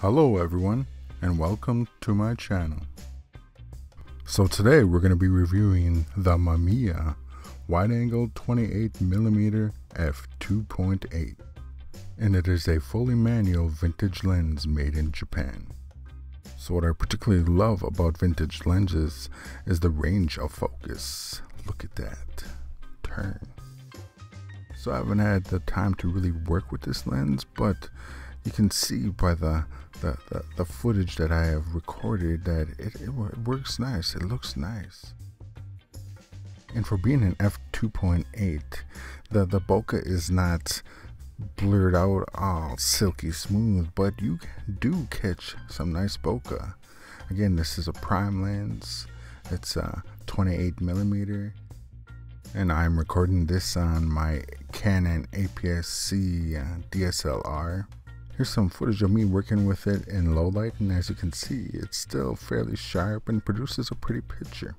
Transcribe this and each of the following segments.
Hello everyone and welcome to my channel. So today we're going to be reviewing the Mamiya wide angle 28mm f2.8 and it is a fully manual vintage lens made in Japan. So what I particularly love about vintage lenses is the range of focus. Look at that. Turn. So I haven't had the time to really work with this lens, but you can see by the the, the, the footage that I have recorded that it, it, works nice. It looks nice. And for being an f2.8, the, the bokeh is not blurred out all silky smooth, but you do catch some nice bokeh. Again, this is a prime lens. It's a 28 millimeter, and I'm recording this on my Canon APS-C uh, DSLR. Here's some footage of me working with it in low light and as you can see it's still fairly sharp and produces a pretty picture.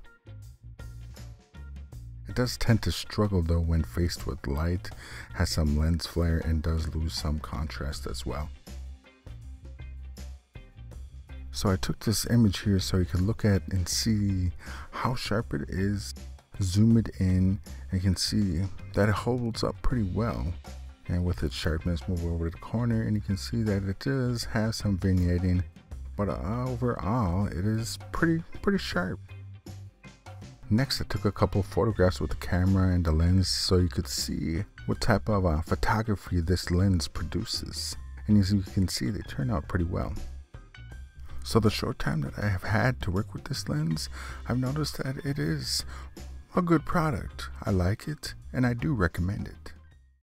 It does tend to struggle though when faced with light, has some lens flare and does lose some contrast as well. So I took this image here so you can look at and see how sharp it is, zoom it in, and you can see that it holds up pretty well and with its sharpness move over to the corner and you can see that it does have some vignetting but overall it is pretty pretty sharp. Next I took a couple photographs with the camera and the lens so you could see what type of uh, photography this lens produces. And as you can see they turn out pretty well. So the short time that I have had to work with this lens I've noticed that it is a good product. I like it and I do recommend it